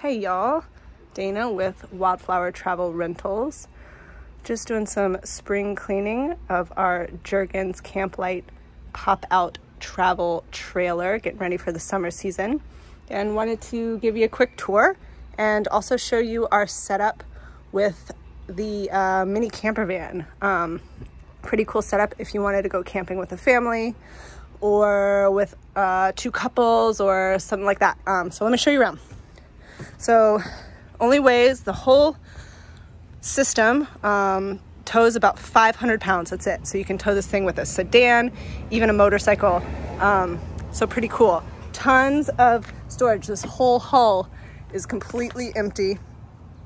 Hey y'all, Dana with Wildflower Travel Rentals. Just doing some spring cleaning of our Jurgens Camp-Lite pop out travel trailer, getting ready for the summer season. And wanted to give you a quick tour and also show you our setup with the uh, mini camper van. Um, pretty cool setup if you wanted to go camping with a family or with uh, two couples or something like that. Um, so let me show you around. So only weighs the whole system um, tows about 500 pounds. That's it. So you can tow this thing with a sedan, even a motorcycle. Um, so pretty cool. Tons of storage. This whole hull is completely empty.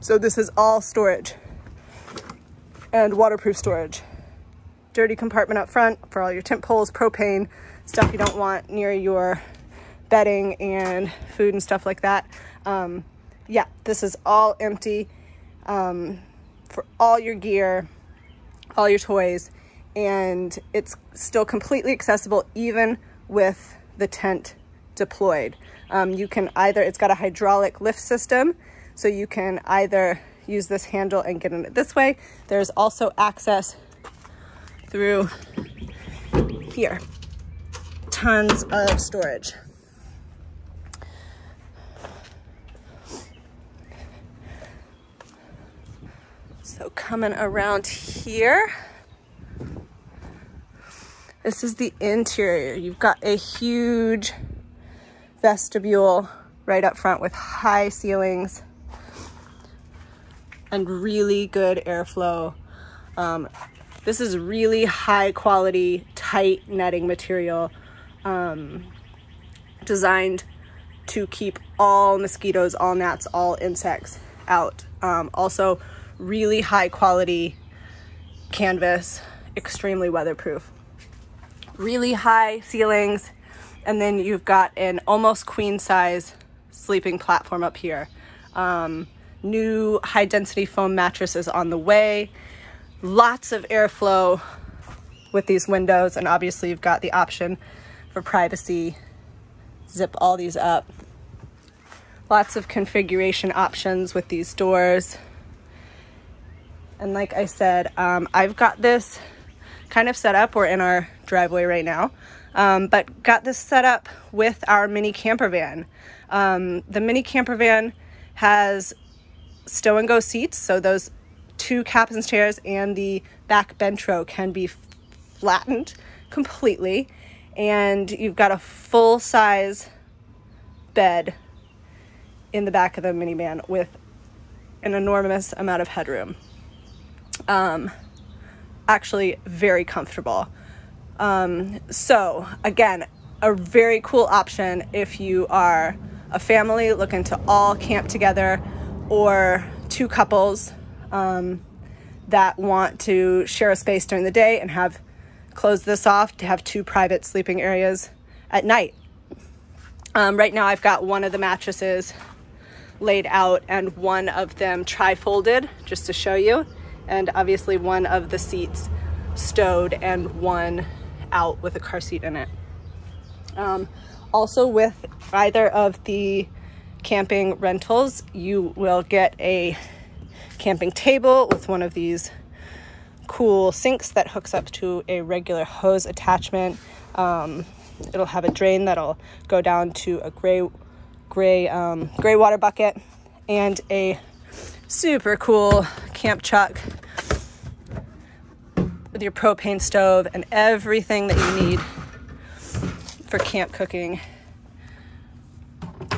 So this is all storage and waterproof storage. Dirty compartment up front for all your tent poles, propane, stuff you don't want near your bedding and food and stuff like that. Um, yeah, this is all empty um, for all your gear, all your toys, and it's still completely accessible even with the tent deployed. Um, you can either, it's got a hydraulic lift system, so you can either use this handle and get in it this way. There's also access through here. Tons of storage. So coming around here, this is the interior. You've got a huge vestibule right up front with high ceilings and really good airflow. Um, this is really high quality, tight netting material um, designed to keep all mosquitoes, all gnats, all insects out. Um, also, really high quality canvas, extremely weatherproof. Really high ceilings, and then you've got an almost queen size sleeping platform up here. Um, new high density foam mattresses on the way. Lots of airflow with these windows, and obviously you've got the option for privacy. Zip all these up. Lots of configuration options with these doors. And like I said, um, I've got this kind of set up. We're in our driveway right now, um, but got this set up with our mini camper van. Um, the mini camper van has stow and go seats, so those two captain's chairs and the back bench row can be flattened completely, and you've got a full size bed in the back of the minivan with an enormous amount of headroom um, actually very comfortable. Um, so, again, a very cool option if you are a family looking to all camp together or two couples um, that want to share a space during the day and have closed this off to have two private sleeping areas at night. Um, right now, I've got one of the mattresses laid out and one of them tri folded just to show you and obviously one of the seats stowed and one out with a car seat in it. Um, also, with either of the camping rentals, you will get a camping table with one of these cool sinks that hooks up to a regular hose attachment. Um, it'll have a drain that'll go down to a gray, gray, um, gray water bucket and a super cool camp chuck with your propane stove and everything that you need for camp cooking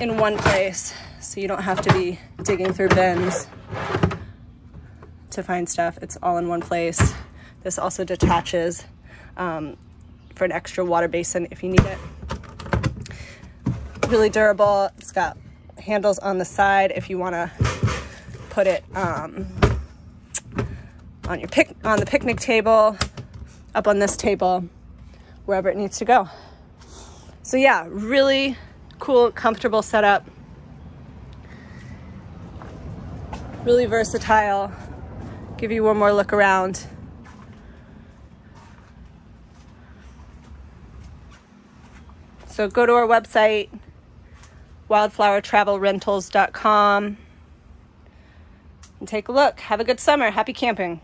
in one place so you don't have to be digging through bins to find stuff. It's all in one place. This also detaches um, for an extra water basin if you need it. Really durable. It's got handles on the side if you want to put it um, on your pic on the picnic table, up on this table, wherever it needs to go. So yeah, really cool, comfortable setup. Really versatile. Give you one more look around. So go to our website, wildflowertravelrentals.com and take a look. Have a good summer. Happy camping.